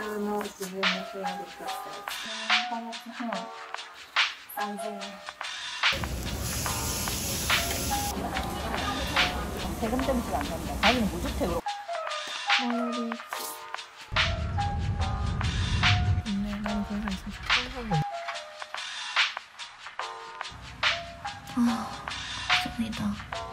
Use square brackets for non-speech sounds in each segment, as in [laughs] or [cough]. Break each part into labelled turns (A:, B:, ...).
A: 京の自分の部屋で撮ったやつ。3ヶ月半、3000円。
B: 세금 때문에 안 된다. 자기는 무주택으로.
A: 머리.
B: 네, 나는 그런 거 있어.
A: 아, 좋습니다.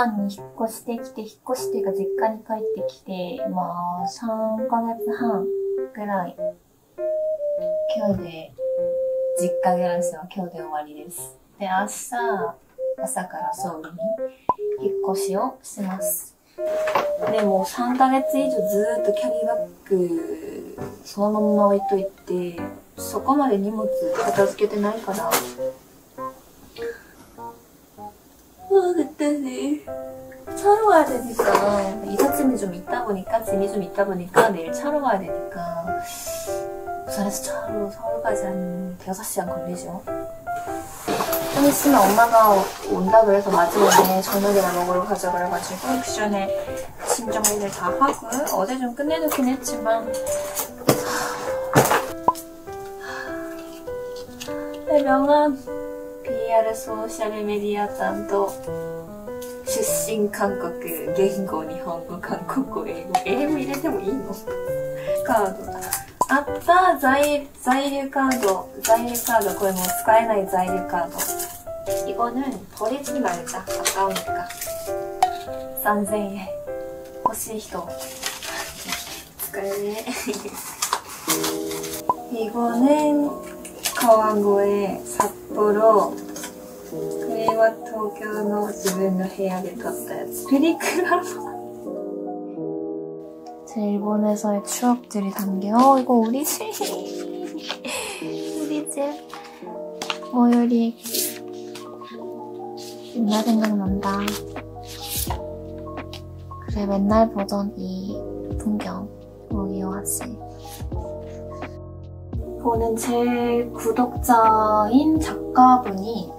A: プサンに引っ越してきて、引っ越してが実家に帰ってきて、まあ、3ヶ月半ぐらい。今日で、実家暮らしは今日で終わりです。で、明日、朝からソウルに引っ越しをします。でも3ヶ月以上ずっとキャリーバッグそのまま置いといてそこまで荷物片付けてないから 차로 가야 되니까. 이삿짐이 좀 있다 보니까 짐이 좀 있다 보니까 내일 차로 가야 되니까. 부산에서 차로 서울까지 한 5시간 걸리죠. 좀 있으면 엄마가 온다고 해서 마지막에 저녁이나 먹으러 가자 그래가지고 그 쿠션에 짐 정리를 다 하고 어제 좀 끝내놓긴 했지만. 네, 명함. PRS 오시아의 메디아 짠도 出身韓国言語日本語韓国語英語英語入れてもいいのカードあった在在留カード在留カードこれもう使えない在留カード 이거는 버리지 말자 아까우니까 3000엔 欲しい人使えね 이거는 강원도의 삿포로 그리고 도쿄의 自分の部屋で撮ったやつプリクラ제 일본에서의 추억들이 담겨 어 이거 우리 집 우리 집 모요리 옛날 생각난다 그래 맨날 보던 이 풍경 오이오하시 보는 제 구독자인 작가분이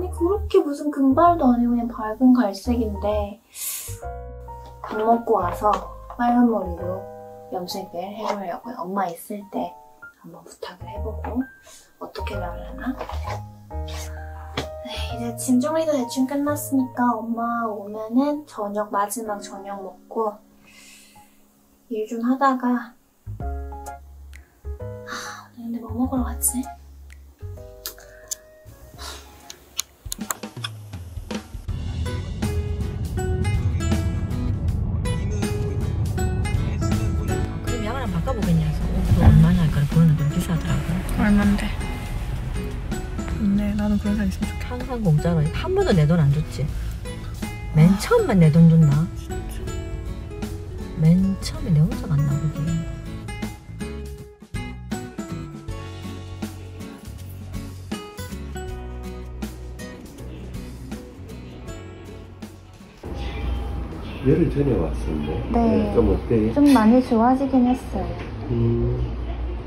A: 아니 그렇게 무슨 금발도 아니고 그냥 밝은 갈색인데 밥 먹고 와서 빨간 머리로 염색을 해보려고요. 엄마 있을 때 한번 부탁을 해보고 어떻게 나올려나? 네, 이제 짐 정리도 대충 끝났으니까 엄마 오면은 저녁 마지막 저녁 먹고 일 좀 하다가 하, 오늘 근데 뭐 먹으러 갔지?
B: 바꿔보겠냐서 옷도 얼마나 할까 그거는 좀 비싸더라고.
C: 얼만데? 네, 나는 그런 사람 있으면 좋겠다.
B: 항상 공짜로 한 번도 내 돈 안 줬지. 맨 처음만 내 돈 줬나? 맨 처음에 내 혼자 갔나 보게.
D: 열흘 전에 왔었는데
A: 네.
D: 좀 어때?
A: 좀 많이 좋아지긴 했어요.
D: 음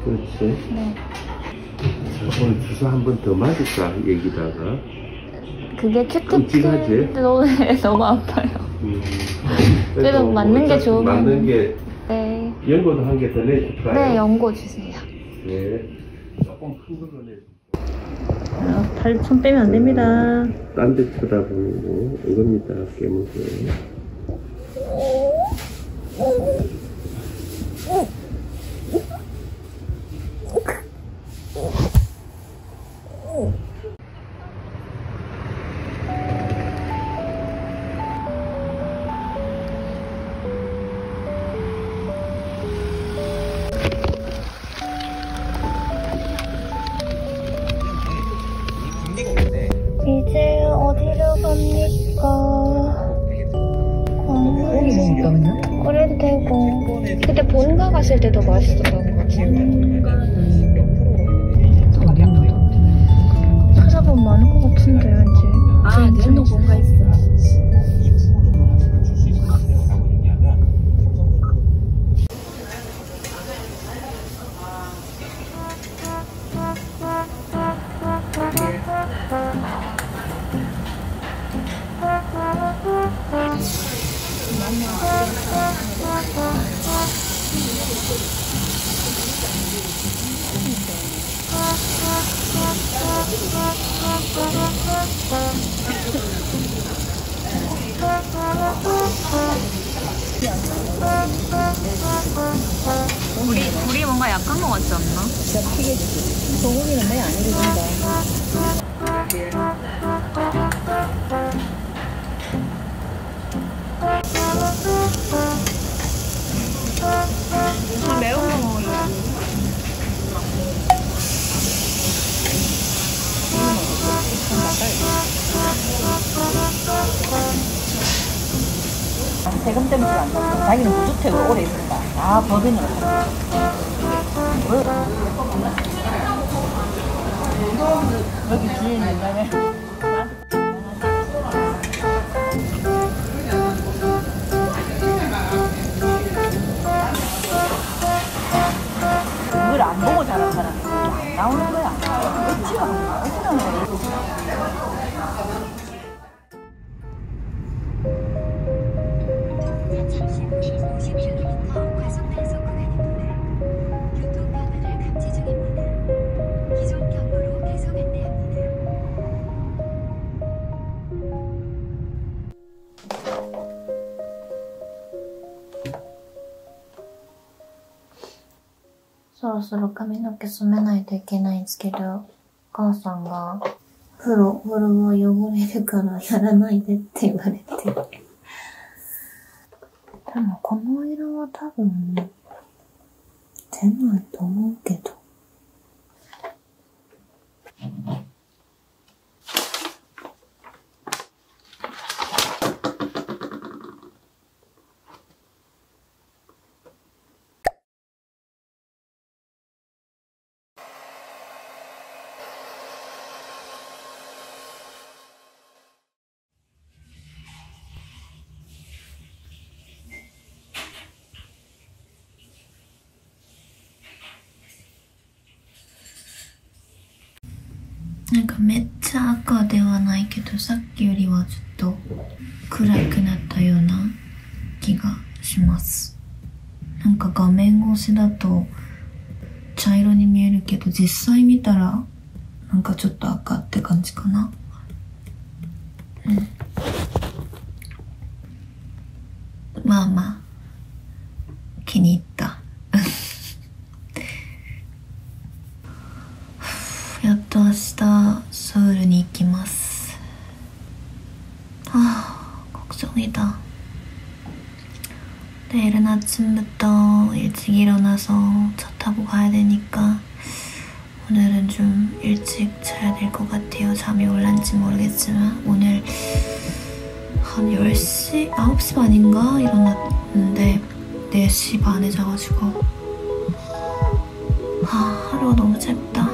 D: 그렇지
A: 네.
D: 자, 오늘 주사 한 번 더 맞을까 얘기다가
A: 그게
D: 끔찍하지?
A: 큐티클 너무, [laughs] 너무 아파요.
D: 음,
A: 그래도 맞는 게 좋으면-
D: 맞는 게
A: 네.
D: 연고도 한 개 더 내줄까요?
A: 네, 연고 주세요.
D: 네 조금 큰 걸로 내줄게요
B: 발손 빼면 안 됩니다.
D: 딴 데 쳐다보고 이겁니다 깨물고
A: 그때 본가 갔을 때도 맛있었던 것 같은데.
B: 어디 있나?
A: 찾아보면 많을 것 같은데, 왠지.
B: 아, 내는 뭔가 있어.
A: 우리, 우리 뭔가 약한 것 같지 않나?
B: 소고기는 내 아니고 준다. 세금 때문에 안 샀어. 자기는 무주택으로 오래 있었다. 아, 법인으로 샀어. 여기 주인 옛날에.
A: ろそろ髪の毛染めないといけないんですけど、お母さんが、風呂、風呂は汚れるからやらないでって言われて。でもこの色は多分、出ないと思うけど。なんかめっちゃ赤ではないけど、さっきよりはちょっと暗くなったような気がします。なんか画面越しだと茶色に見えるけど、実際見たらなんかちょっと赤って感じかな。うん。まあまあ、気に入った。[laughs] やっと明日 아침부터 일찍 일어나서 차 타고 가야 되니까 오늘은 좀 일찍 자야 될 것 같아요 잠이 올란지 모르겠지만 오늘 한 10시? 9시 반인가 일어났는데 4시 반에 자가지고 아, 하루가 너무 짧다.